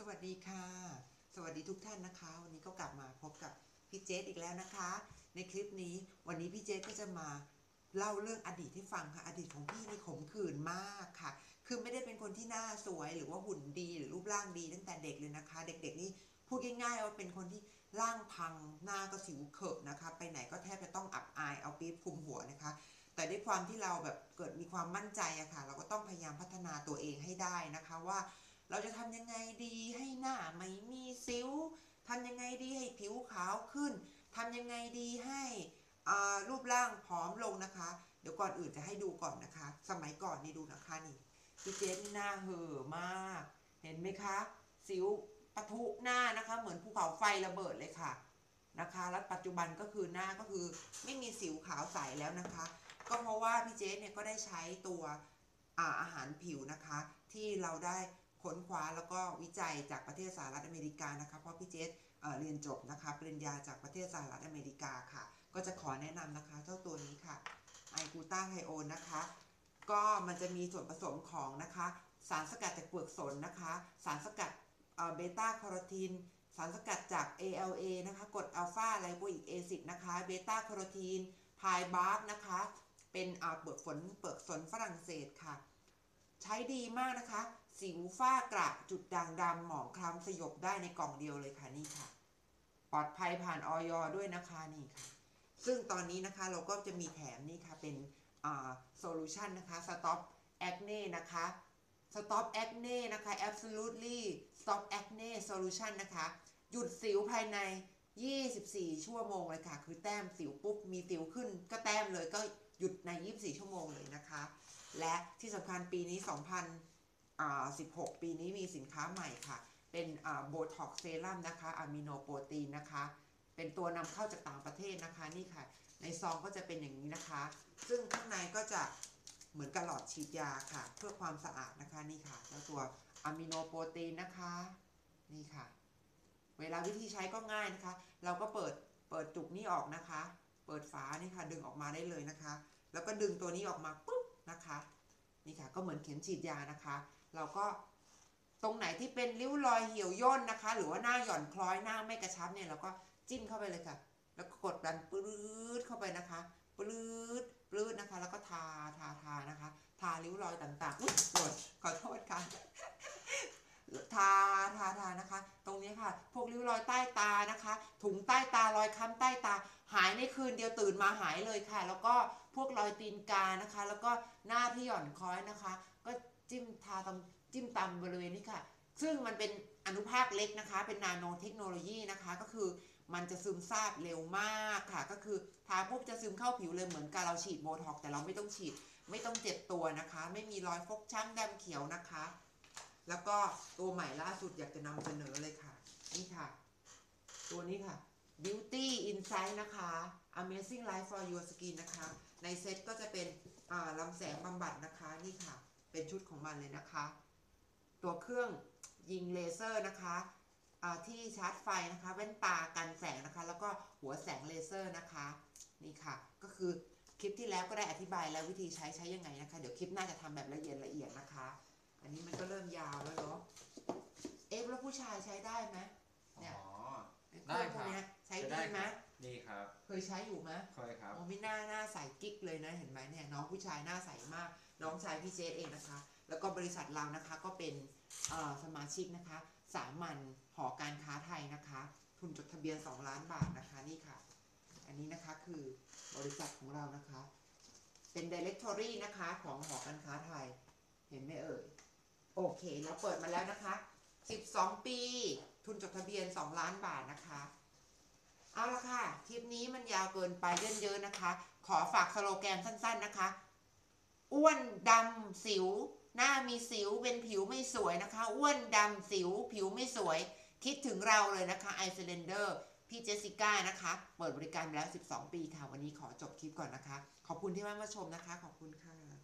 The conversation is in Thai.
สวัสดีค่ะ สวัสดีทุกท่านนะคะ วันนี้ก็กลับมาพบกับพี่เจษอีกแล้วนะคะ ในคลิปนี้วันนี้พี่เจษก็จะมาเล่าเรื่องอดีตให้ฟังค่ะ อดีตของพี่นี่ขมขื่นมากค่ะ คือไม่ได้เป็นคนที่หน้าสวยหรือว่าหุ่นดีหรือรูปร่างดีตั้งแต่เด็กเลยนะคะ เด็กๆนี่พูดง่ายๆว่าเป็นคนที่ร่างพังหน้าก็สิวเขิบนะคะ ไปไหนก็แทบจะต้องอับอายเอาปี๊บคุมหัวนะคะ แต่ด้วยความที่เราแบบเกิดมีความมั่นใจอะค่ะ เราก็ต้องพยายามพัฒนาตัวเองให้ได้นะคะว่า เราจะทำยังไงดีให้หน้าไม่มีสิวทำยังไงดีให้ผิวขาวขึ้นทำยังไงดีให้รูปร่างผอมลงนะคะ เดี๋ยวก่อนอื่นจะให้ดูก่อนนะคะ สมัยก่อนนี่ดูนะคะนี่พี่เจนหน้าเห่อมาก เห็นไหมคะ สิวปะทุหน้านะคะ เหมือนภูเขาไฟระเบิดเลยค่ะนะคะ แล้วปัจจุบันก็คือหน้าก็คือไม่มีสิวขาวใสแล้วนะคะ ก็เพราะว่าพี่เจสเนี่ยก็ได้ใช้ตัวอาอาหารผิวนะคะ ที่เราได้ ค้นคว้าแล้วก็วิจัยจากประเทศสหรัฐอเมริกานะคะเพราะพี่เจสเรียนจบนะคะปริญญาจากประเทศสหรัฐอเมริกาค่ะ ก็จะขอแนะนำนะคะเจ้าตัวนี้ค่ะไอกูต้าไฮโอนนะคะ ก็มันจะมีส่วนผสมของนะคะ สารสกัดจากเปลือกสนนะคะ สารสกัดเบต้าคาโรทีนสารสกัดจาก ALA นะคะกรด alpha lipoic acid นะคะเบต้าคาโรทีนpine bark นะคะ เป็นเปลือกฝนเปลือกสนฝรั่งเศสค่ะ ใช้ดีมากนะคะ สิวฝ้ากระจุดด่างดำหมองคล้ำสยบได้ในกล่องเดียวเลยค่ะนี่ค่ะ ปลอดภัยผ่านอย. ด้วยนะคะนี่ค่ะ ซึ่งตอนนี้นะคะเราก็จะมีแถมนี่ค่ะเป็น solution นะคะ Stop Acne นะคะ Stop Acne นะคะ Absolutely Stop Acne Solution นะคะ หยุดสิวภายใน 24 ชั่วโมงเลยค่ะ คือแต้มสิวปุ๊บ มีสิวขึ้น ก็แต้มเลยก็หยุดใน 24 ชั่วโมงเลยนะคะ และที่สำคัญปีนี้ 16 ปีนี้มีสินค้าใหม่ค่ะ เป็นโบท็อกเซรั่มนะคะอะมิโนโปรตีนนะคะ เป็นตัวนำเข้าจากต่างประเทศนะคะนี่ค่ะ ในซองก็จะเป็นอย่างนี้นะคะ ซึ่งข้างในก็จะเหมือนกับหลอดฉีดยาค่ะ เพื่อความสะอาดนะคะนี่ค่ะแล้วตัวอะมิโนโปรตีนนะคะ นี่ค่ะ เวลาวิธีใช้ก็ง่ายนะคะ เราก็เปิดเปิดจุกนี้ออกนะคะ เปิดฝานี่ค่ะ ดึงออกมาได้เลยนะคะ แล้วก็ดึงตัวนี้ออกมาปุ๊บนะคะ นี่ค่ะ ก็เหมือนเข็มฉีดยานะคะ เราก็ตรงไหนที่เป็นริ้วรอยเหี่ยวย่นนะคะ หรือว่าหน้าหย่อนคล้อยหน้าไม่กระชับเนี่ยเราก็จิ้มเข้าไปเลยค่ะ แล้วก็กดดันปื๊ดเข้าไปนะคะปื๊ดปื๊ดนะคะ แล้วก็ทาทาทานะคะ ทาริ้วรอยต่างๆอุ๊ยโกรธขอโทษค่ะทาทาทานะคะ ตรงนี้ค่ะ พวกริ้วรอยใต้ตานะคะ ถุงใต้ตารอยค้ำใต้ตา หายในคืนเดียวตื่นมาหายเลยค่ะ แล้วก็พวกรอยตีนกานะคะ แล้วก็หน้าที่หย่อนคล้อยนะคะ ก็ จิ้มทาตรงจิ้มตามบริเวณนี้ค่ะ ซึ่งมันเป็นอนุภาคเล็กนะคะ เป็นนาโนเทคโนโลยีนะคะ ก็คือมันจะซึมซาบเร็วมากค่ะ ก็คือทาปุ๊บจะซึมเข้าผิวเลยเหมือนกับเราฉีดโบท็อกแต่เราไม่ต้องฉีด ไม่ต้องเจ็บตัวนะคะ ไม่มีรอยฟกช้ำดำเขียวนะคะ แล้วก็ตัวใหม่ล่าสุดอยากจะนำเสนอเลยค่ะ นี่ค่ะ ตัวนี้ค่ะ Beauty Insight นะคะ Amazing Life for Your Skin นะคะ ในเซ็ตก็จะเป็นลำแสงบำบัดนะคะ นี่ค่ะ เป็นชุดของมันเลยนะคะ ตัวเครื่องยิงเลเซอร์นะคะอ่าที่ชาร์จไฟนะคะแว่นตากันแสงนะคะ แล้วก็หัวแสงเลเซอร์นะคะ นี่ค่ะ ก็คือคลิปที่แล้วก็ได้อธิบายแล้ววิธีใช้ใช้ยังไงนะคะ เดี๋ยวคลิปหน้าจะทำแบบละเอียดละเอียดนะคะ อันนี้มันก็เริ่มยาวแล้วเนาะเอ๊ะแล้วผู้ชายใช้ได้ไหมเนี่ยอ๋อไอ้เครื่องพวกเนี้ยใช้จะดีได้ไหม ครับดีครับ เคยใช้อยู่ไหมค่อยครับโอ้ไม่น่าหน้าใสกิ๊กเลยนะเห็นไหมเนี่ยน้องผู้ชายหน้าใสมาก น้องชายพี่เจสเองนะคะ แล้วก็บริษัทเรานะคะก็เป็นเอ่อสมาชิกนะคะ สามัญหอการค้าไทยนะคะ ทุนจดทะเบียน 2 ล้านบาทนะคะนี่ค่ะ อันนี้นะคะคือบริษัทของเรานะคะ เป็น directory นะคะของหอการค้าไทย เห็นไหมเอ่ยโอเคเราเปิดมาแล้วนะคะ 12 ปี ทุนจดทะเบียน 2 ล้านบาทนะคะ เอาละค่ะ คลิปนี้มันยาวเกินไปเยอะๆนะคะ ขอฝากสโลแกนสั้น ๆนะคะ อ้วนดำสิว หน้ามีสิวเป็นผิวไม่สวยนะคะ อ้วนดำสิวผิวไม่สวย คิดถึงเราเลยนะคะ I Slender พี่เจสสิก้านะคะ เปิดบริการมาแล้ว 12 ปีค่ะ วันนี้ขอจบคลิปก่อนนะคะ ขอบคุณที่มามาชมนะคะ ขอบคุณค่ะ